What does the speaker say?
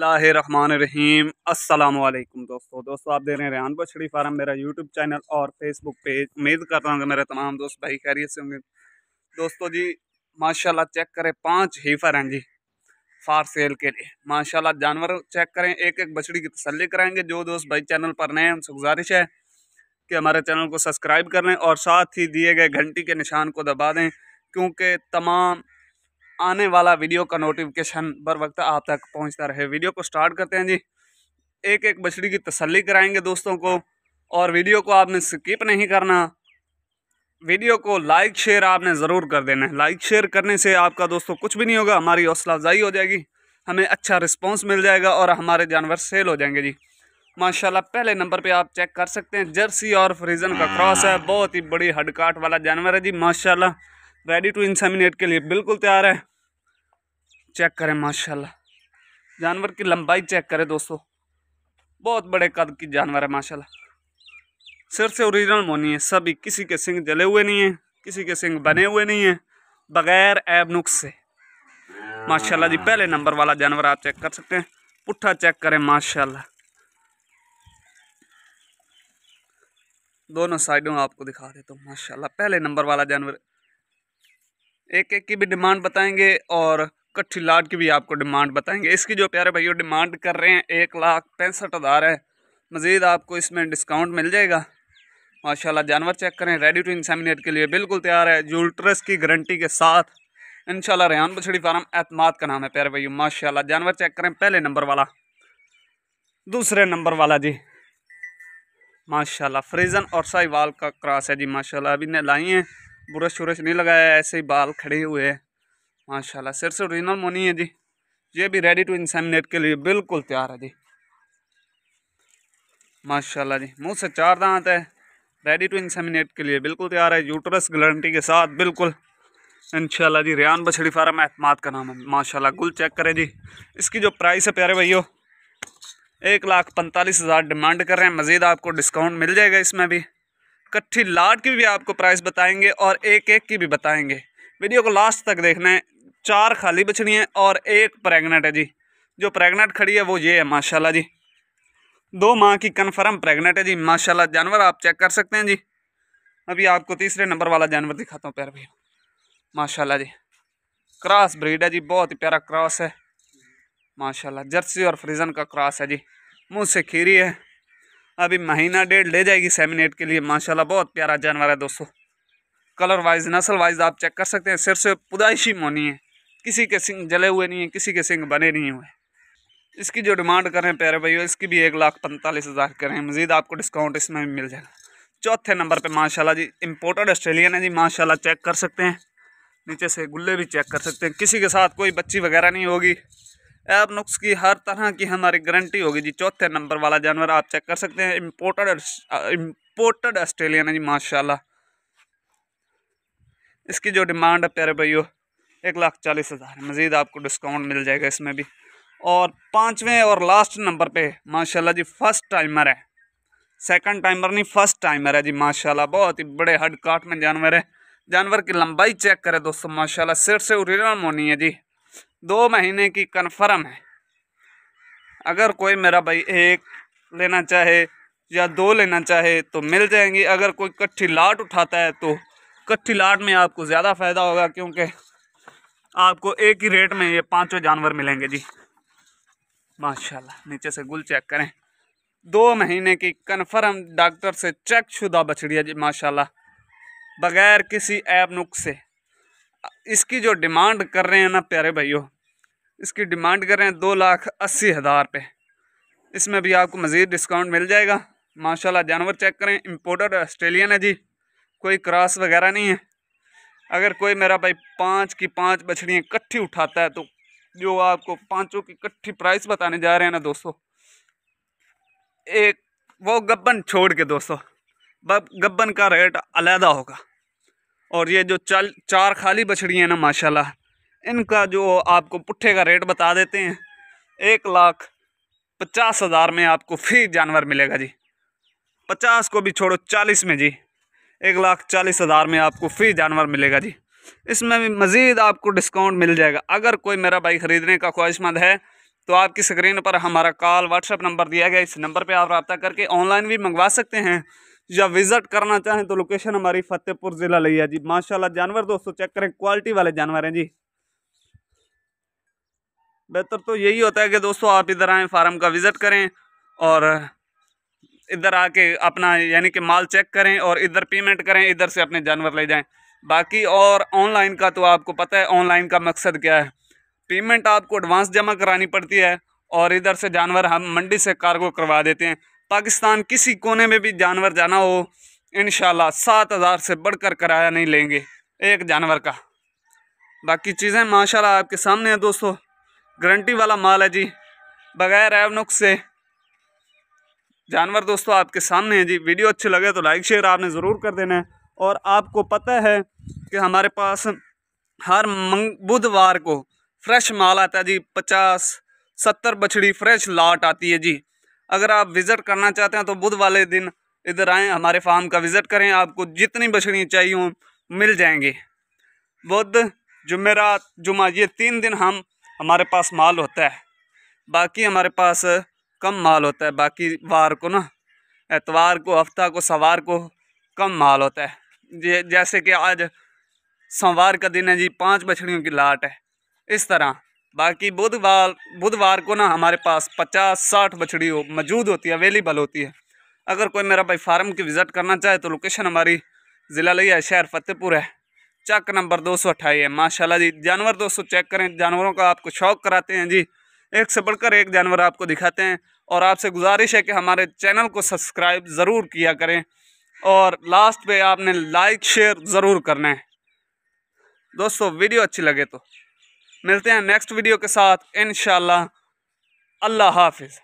रहीम अस्सलाम दोस्तों। दोस्तों, आप देख रहे हैं रेहान बछड़ी फार्म, मेरा यूट्यूब चैनल और फेसबुक पेज। उम्मीद करता हूँ कि मेरे तमाम दोस्त भाई खैरियत से होंगे। दोस्तों जी, माशाल्लाह चेक करें, पाँच हीफर हैं जी, फार सेल के लिए। माशाल्लाह जानवर चेक करें एक एक बछड़ी की तसली कराएँगे। जो दोस्त भाई चैनल पर नए उनसे गुजारिश है कि हमारे चैनल को सब्सक्राइब कर लें और साथ ही दिए गए घंटी के निशान को दबा दें, क्योंकि तमाम आने वाला वीडियो का नोटिफिकेशन बर वक्त आप तक पहुँचता रहे। वीडियो को स्टार्ट करते हैं जी। एक एक बछड़ी की तसल्ली कराएँगे दोस्तों को और वीडियो को आपने स्किप नहीं करना। वीडियो को लाइक शेयर आपने ज़रूर कर देना है। लाइक शेयर करने से आपका दोस्तों कुछ भी नहीं होगा, हमारी हौसला अफजाई हो जाएगी, हमें अच्छा रिस्पॉन्स मिल जाएगा और हमारे जानवर सेल हो जाएँगे जी। माशाल्लाह, पहले नंबर पे आप चेक कर सकते हैं। जर्सी और फ्रीजन का क्रॉस है, बहुत ही बड़ी हडकाट वाला जानवर है जी, माशाल्लाह। रेडी टू इंसेमिनेट के लिए बिल्कुल तैयार है। चेक करें, माशाल्लाह। जानवर की लंबाई चेक करें दोस्तों। बहुत बड़े कद की जानवर है, माशाल्लाह। सिर से ओरिजिनल मोनी है, सभी किसी के सिंग जले हुए नहीं है, किसी के सिंग बने हुए नहीं है, बगैर एब नुक्स से। माशाल्लाह जी, पहले नंबर वाला जानवर आप चेक कर सकते हैं। पुट्ठा चेक करें, माशाल्लाह। दोनों साइडों आपको दिखा देता हूँ, माशाल्लाह। पहले नंबर वाला जानवर एक एक की भी डिमांड बताएँगे और कट्ठी लाट की भी आपको डिमांड बताएँगे। इसकी जो प्यारे भाइयों डिमांड कर रहे हैं, एक लाख पैंसठ हज़ार है। मज़ीद आपको इसमें डिस्काउंट मिल जाएगा। माशाल्लाह जानवर चेक करें रेडी टू इंसेमिनेट के लिए बिल्कुल तैयार है। जूल्ट्रस की गारंटी के साथ इनशाला रेहान बछड़ी फार्म एतमाद का नाम है प्यारे भाइयों। माशाल्लाह जानवर चेक करें, पहले नंबर वाला, दूसरे नंबर वाला जी। माशाल्लाह फ्रीजन और साहिवाल का क्रॉस है जी, माशाल्लाह। अभी ने लाई हैं बुरश शुरश नहीं लगाया ऐसे ही बाल खड़े हुए हैं। माशाल्लाह, सिर से ओरिजिनल मोनी है जी। ये भी रेडी टू इंसेमिनेट के लिए बिल्कुल तैयार है जी। माशाल्लाह जी, मुँह से चार दांत है। रेडी टू इंसेमिनेट के लिए बिल्कुल तैयार है। यूटरस गारंटी के साथ बिल्कुल। इनशाला जी, रियान बछड़ी फार्म एतमाद का नाम है। माशाल्लाह, गुल चेक करें जी। इसकी जो प्राइस है प्यारे भैया एक लाख पैंतालीस हज़ार डिमांड कर रहे हैं। मज़ीद आपको डिस्काउंट मिल जाएगा इसमें भी। कट्ठी लाट की भी आपको प्राइस बताएँगे और एक एक की भी बताएँगे। वीडियो को लास्ट तक देखना है। चार खाली बछड़ी हैं और एक प्रेगनेंट है जी। जो प्रेगनेंट खड़ी है वो ये है, माशाल्लाह जी। दो माह की कन्फर्म प्रेगनेंट है जी। माशाल्लाह, जानवर आप चेक कर सकते हैं जी। अभी आपको तीसरे नंबर वाला जानवर दिखाता हूँ, प्यार भैया माशाल्लाह जी। क्रॉस ब्रीड है जी, बहुत ही प्यारा क्रॉस है। माशाल्लाह, जर्सी और फ्रीजन का क्रॉस है जी। मुँह से खीरी है। अभी महीना डेढ़ ले जाएगी सेमिनेट के लिए। माशाल्लाह, बहुत प्यारा जानवर है दोस्तों। कलर वाइज नस्ल वाइज आप चेक कर सकते हैं। सिर से पुदाइशी मोनी है। किसी के सिंग जले हुए नहीं हैं, किसी के सिंग बने नहीं हुए इसकी जो डिमांड कर प्यारे भैया इसकी भी एक लाख पैंतालीस हज़ार करें। मज़ीद आपको डिस्काउंट इसमें भी मिल जाएगा। चौथे नंबर पे माशाल्लाह जी इम्पोर्टेड ऑस्ट्रेलियन है जी, माशाल्लाह चेक कर सकते हैं। नीचे से गुल्ले भी चेक कर सकते हैं। किसी के साथ कोई बच्ची वगैरह नहीं होगी। ऐप नुक्स की हर तरह की हमारी गारंटी होगी जी। चौथे नंबर वाला जानवर आप चेक कर सकते हैं। इम्पोर्टेड इम्पोर्टेड ऑस्ट्रेलियन है जी, माशाल्लाह। इसकी जो डिमांड है प्यारे भाइयों एक लाख चालीस हज़ार। मज़ीद आपको डिस्काउंट मिल जाएगा इसमें भी। और पाँचवें और लास्ट नंबर पे, माशाल्लाह जी, फ़र्स्ट टाइमर है। सेकंड टाइमर नहीं, फ़र्स्ट टाइमर है जी, माशाल्लाह, बहुत ही बड़े हड काट में जानवर है। जानवर की लंबाई चेक करें दोस्तों, माशाल्लाह, सिर से ओरिजिनल मोनी है जी। दो महीने की कन्फर्म है। अगर कोई मेरा भाई एक लेना चाहे या दो लेना चाहे तो मिल जाएँगी। अगर कोई कट्ठी लाट उठाता है तो कट्ठी लाट में आपको ज़्यादा फ़ायदा होगा क्योंकि आपको एक ही रेट में ये पाँचों जानवर मिलेंगे जी। माशाल्लाह, नीचे से गुल चेक करें। दो महीने की कन्फर्म डॉक्टर से चेक शुदा बछड़िया जी, माशाल्लाह। बगैर किसी ऐप नुक से। इसकी जो डिमांड कर रहे हैं ना प्यारे भाइयों, इसकी डिमांड कर रहे हैं दो लाख अस्सी हज़ार पे। इसमें भी आपको मज़ीद डिस्काउंट मिल जाएगा। माशाल्लाह, जानवर चेक करें। इम्पोर्टेड ऑस्ट्रेलियन है जी, कोई क्रॉस वगैरह नहीं है। अगर कोई मेरा भाई पाँच की पाँच बछड़ियाँ इकट्ठी उठाता है तो जो आपको पाँचों की इकट्ठी प्राइस बताने जा रहे हैं ना दोस्तों, एक वो गब्बन छोड़ के दोस्तों गब्बन का रेट अलहदा होगा। और ये जो चल, चार खाली बछड़ियाँ हैं ना, माशाल्लाह, इनका जो आपको पुट्ठे का रेट बता देते हैं, एक लाख पचास हज़ार में आपको फ्री जानवर मिलेगा जी। पचास को भी छोड़ो, चालीस में जी। एक लाख चालीस हज़ार में आपको फ्री जानवर मिलेगा जी। इसमें भी मज़ीद आपको डिस्काउंट मिल जाएगा। अगर कोई मेरा बाइक ख़रीदने का ख्वाहिशमंद है तो आपकी स्क्रीन पर हमारा कॉल, व्हाट्सएप नंबर दिया गया इस नंबर पर आप रब्ता करके ऑनलाइन भी मंगवा सकते हैं। या विज़िट करना चाहें तो लोकेशन हमारी फतेहपुर ज़िला लिया जी। माशाल्लाह, जानवर दोस्तों, चेक करें, क्वालिटी वाले जानवर हैं जी। बेहतर तो यही होता है कि दोस्तों, आप इधर आएँ, फार्म का विज़िट करें और इधर आके अपना यानी कि माल चेक करें और इधर पेमेंट करें, इधर से अपने जानवर ले जाएँ। बाकी और ऑनलाइन का तो आपको पता है ऑनलाइन का मकसद क्या है? पेमेंट आपको एडवांस जमा करानी पड़ती है और इधर से जानवर हम मंडी से कार्गो करवा देते हैं। पाकिस्तान किसी कोने में भी जानवर जाना हो इन सात हज़ार से बढ़कर किराया नहीं लेंगे एक जानवर का। बाकी चीज़ें माशाल्लाह आपके सामने हैं दोस्तों। गारंटी वाला माल है जी। बगैर एवनुक से जानवर दोस्तों आपके सामने हैं जी। वीडियो अच्छे लगे तो लाइक शेयर आपने ज़रूर कर देना है। और आपको पता है कि हमारे पास हर बुधवार को फ्रेश माल आता है जी। पचास, सत्तर बछड़ी फ्रेश लाट आती है जी। अगर आप विज़िट करना चाहते हैं तो बुध वाले दिन इधर आएँ, हमारे फार्म का विज़िट करें। आपको जितनी बछड़ी चाहिए हों, मिल जाएँगी। बुध, जुमेरात, जुमा, ये तीन दिन हम हमारे पास माल होता है। बाकी हमारे पास कम माल होता है, बाकी वार को ना, एतवार को, हफ़्ता को, सवार को कम माल होता है। जैसे कि आज सोमवार का दिन है जी, पाँच बछड़ियों की लाट है, इस तरह। बाकी बुधवार बुधवार को ना हमारे पास पचास, साठ बछड़ी हो मौजूद होती है अवेलेबल होती है। अगर कोई मेरा भाई फार्म की विज़िट करना चाहे तो लोकेशन हमारी ज़िला लिया है, शहर फतेहपुर है। चक नंबर दो सौ अट्ठाई है, माशाल्लाह जी, जानवर दोस्तों चेक करें, जानवरों का आपको शौक कराते हैं जी। एक से बढ़कर एक जानवर आपको दिखाते हैं। और आपसे गुजारिश है कि हमारे चैनल को सब्सक्राइब ज़रूर किया करें। और लास्ट पे आपने लाइक, शेयर ज़रूर करना है। दोस्तों, वीडियो अच्छी लगे तो। मिलते हैं नेक्स्ट वीडियो के साथ। इन अल्लाह हाफिज़।